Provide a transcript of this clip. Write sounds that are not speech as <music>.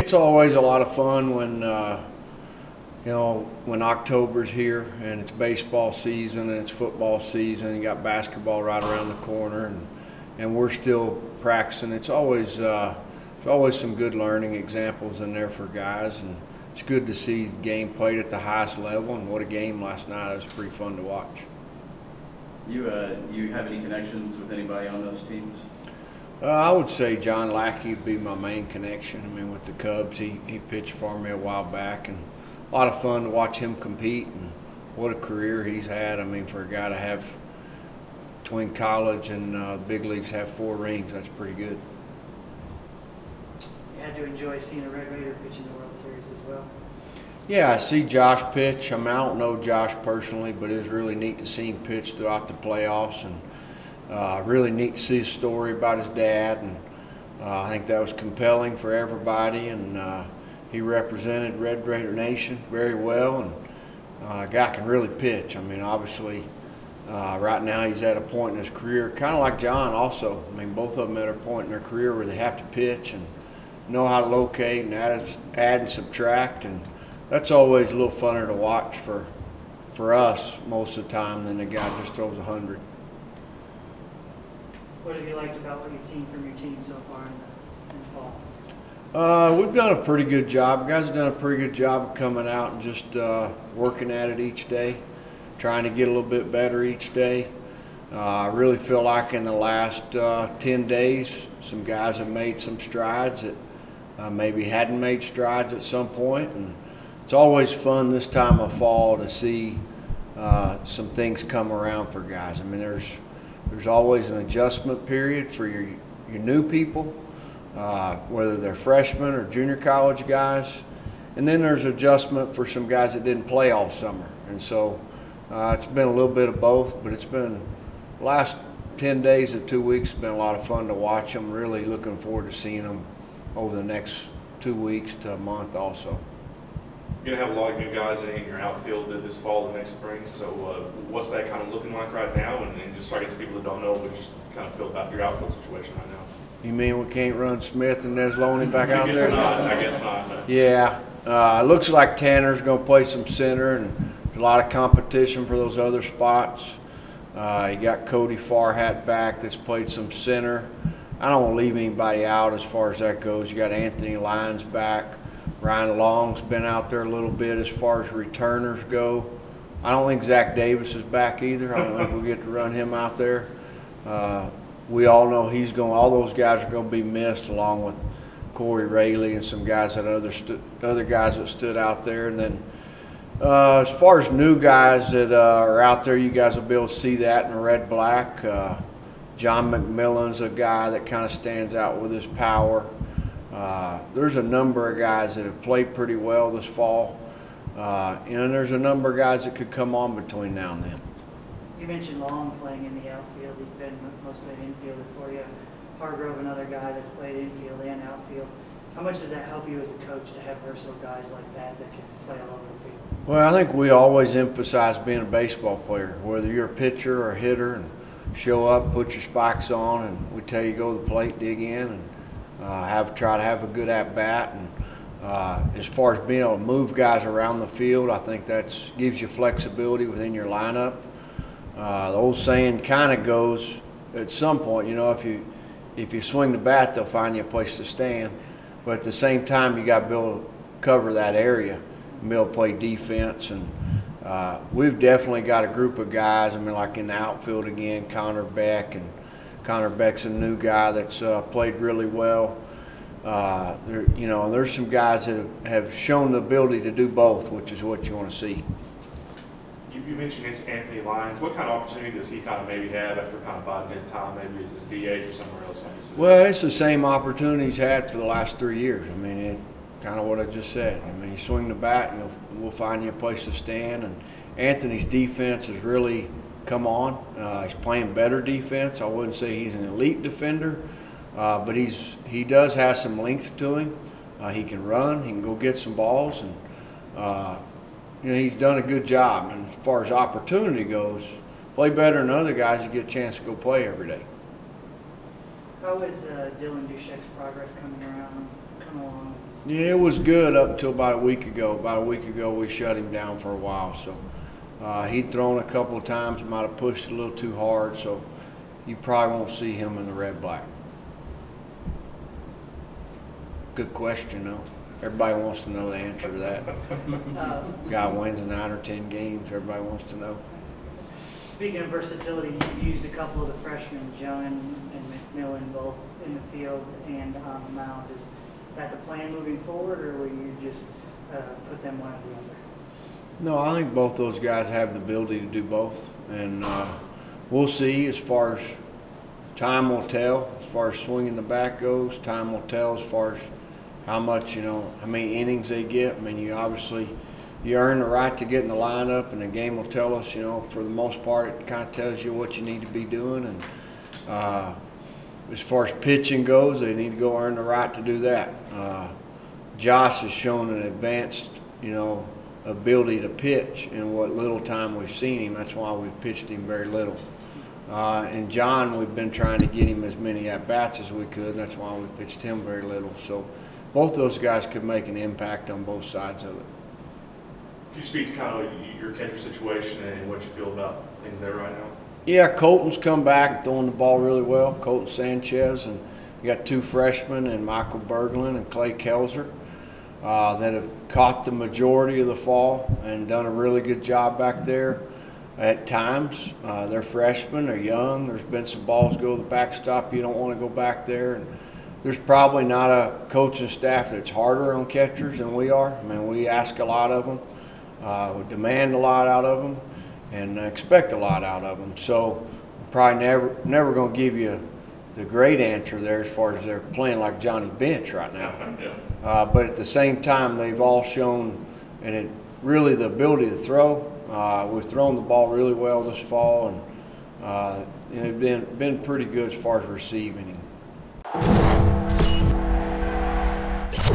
It's always a lot of fun when, uh, you know, when October's here and it's baseball season and it's football season. You got basketball right around the corner, and and we're still practicing. It's always uh, there's always some good learning examples in there for guys, and it's good to see the game played at the highest level. And what a game last night! It was pretty fun to watch. You uh, you have any connections with anybody on those teams? Uh, I would say John Lackey would be my main connection. I mean, with the Cubs, he, he pitched for me a while back, and a lot of fun to watch him compete. And what a career he's had. I mean, for a guy to have between college and uh, big leagues have four rings, that's pretty good. You had to enjoy seeing a Red Raider pitch in the World Series as well. Yeah, I see Josh pitch. I mean, I don't know Josh personally, but it was really neat to see him pitch throughout the playoffs, and uh, really neat to see his story about his dad. And uh, I think that was compelling for everybody, and uh, he represented Red Raider Nation very well. And uh, guy can really pitch. I mean, obviously, uh, right now he's at a point in his career, kind of like John. Also, I mean, both of them at a point in their career where they have to pitch and know how to locate and add, add and subtract and that's always a little funner to watch for for us most of the time than the guy just throws a hundred. What have you liked about what you've seen from your team so far in the, in the fall? Uh, we've done a pretty good job. Guys have done a pretty good job of coming out and just uh, working at it each day, trying to get a little bit better each day. Uh, I really feel like in the last uh, 10 days, some guys have made some strides that uh, maybe hadn't made strides at some point. and it's always fun this time of fall to see uh, some things come around for guys. I mean, there's there's always an adjustment period for your your new people, uh, whether they're freshmen or junior college guys, and then there's adjustment for some guys that didn't play all summer. And so uh, it's been a little bit of both, but it's been last 10 days to two weeks been a lot of fun to watch them. Really looking forward to seeing them over the next two weeks to a month also. You're gonna have a lot of new guys in your outfield this fall and next spring. So uh, what's that kind of looking like right now? And, and just I guess people that don't know, what you kind of feel about your outfield situation right now. You mean we can't run Smith and Neslony back out I guess there? not. I guess not. no. Yeah, uh, it looks like Tanner's going to play some center, and a lot of competition for those other spots. Uh, you got Cody Farhat back that's played some center. I don't want to leave anybody out as far as that goes. You got Anthony Lyons back. Ryan Long's been out there a little bit as far as returners go. I don't think Zach Davis is back either. I don't think we'll get to run him out there. Uh, we all know he's going. All those guys are going to be missed, along with Corey Raley and some guys that other other guys that stood out there. And then uh, as far as new guys that uh, are out there, you guys will be able to see that in red black. Uh, John McMillon's a guy that kind of stands out with his power. Uh, there's a number of guys that have played pretty well this fall. Uh, and there's a number of guys that could come on between now and then. You mentioned Long playing in the outfield. He's been mostly an infielder for you. Hargrove, another guy that's played infield and outfield. How much does that help you as a coach to have versatile guys like that that can play all over the field? Well, I think we always emphasize being a baseball player, whether you're a pitcher or a hitter, and show up, put your spikes on, and we tell you go to the plate, dig in, and uh, have try to have a good at bat. And uh, as far as being able to move guys around the field, I think that gives you flexibility within your lineup. Uh, the old saying kind of goes at some point, you know, if you if you swing the bat, they'll find you a place to stand. But at the same time, you got to be able to cover that area, be able to play defense. And uh, we've definitely got a group of guys. I mean, like in the outfield again, Connor Beck, and Connor Beck's a new guy that's uh, played really well. Uh, there, you know, there's some guys that have, shown the ability to do both, which is what you want to see. You, you mentioned Anthony Lyons. What kind of opportunity does he kind of maybe have after kind of biding his time, maybe as, as DH or somewhere else? Well, it's the same opportunity he's had for the last three years. I mean, it, kind of what I just said. I mean, you swing the bat, and you'll, we'll find you a place to stand. And Anthony's defense has really come on. Uh, he's playing better defense. I wouldn't say he's an elite defender, uh, but he's he does have some length to him. Uh, he can run. He can go get some balls, and uh, you know he's done a good job. And as far as opportunity goes, play better than other guys. You get a chance to go play every day. How is uh, Dylan Dusek's progress coming around, coming along? Yeah, it was good up until about a week ago. About a week ago, we shut him down for a while. So uh, he'd thrown a couple of times, might have pushed a little too hard. So you probably won't see him in the red black. Good question, though. Everybody wants to know the answer to that. <laughs> Guy wins nine or ten games. Everybody wants to know. Speaking of versatility, you used a couple of the freshmen, Jung and McMillon, both in the field and on the mound. Is that the plan moving forward, or will you just uh, put them one or the other? No, I think both those guys have the ability to do both, and uh, we'll see. As far as time will tell, as far as swinging the bat goes, time will tell. As far as how much you know, how many innings they get. I mean, you obviously you earn the right to get in the lineup, and the game will tell us. You know, for the most part, it kind of tells you what you need to be doing, and uh, as far as pitching goes, they need to go earn the right to do that. Uh, Josh has shown an advanced, you know, ability to pitch in what little time we've seen him. That's why we've pitched him very little. Uh, and John, we've been trying to get him as many at bats as we could. That's why we've pitched him very little. So both those guys could make an impact on both sides of it. Can you speak to kind of your catcher situation and what you feel about things there right now? Yeah, Colton's come back throwing the ball really well. Colton Sanchez and you got two freshmen and Michael Berglund and Clay Kelzer uh, that have caught the majority of the fall and done a really good job back there. At times, uh, they're freshmen, they're young. There's been some balls go to the backstop. You don't want to go back there, and there's probably not a coaching staff that's harder on catchers than we are. I mean, we ask a lot of them, uh, we demand a lot out of them, and expect a lot out of them. So, probably never never going to give you the great answer there as far as they're playing like Johnny Bench right now. <laughs> Yeah. Uh, but at the same time, they've all shown, and it really the ability to throw. Uh, we've thrown the ball really well this fall, and uh, it's been been pretty good as far as receiving.